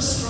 super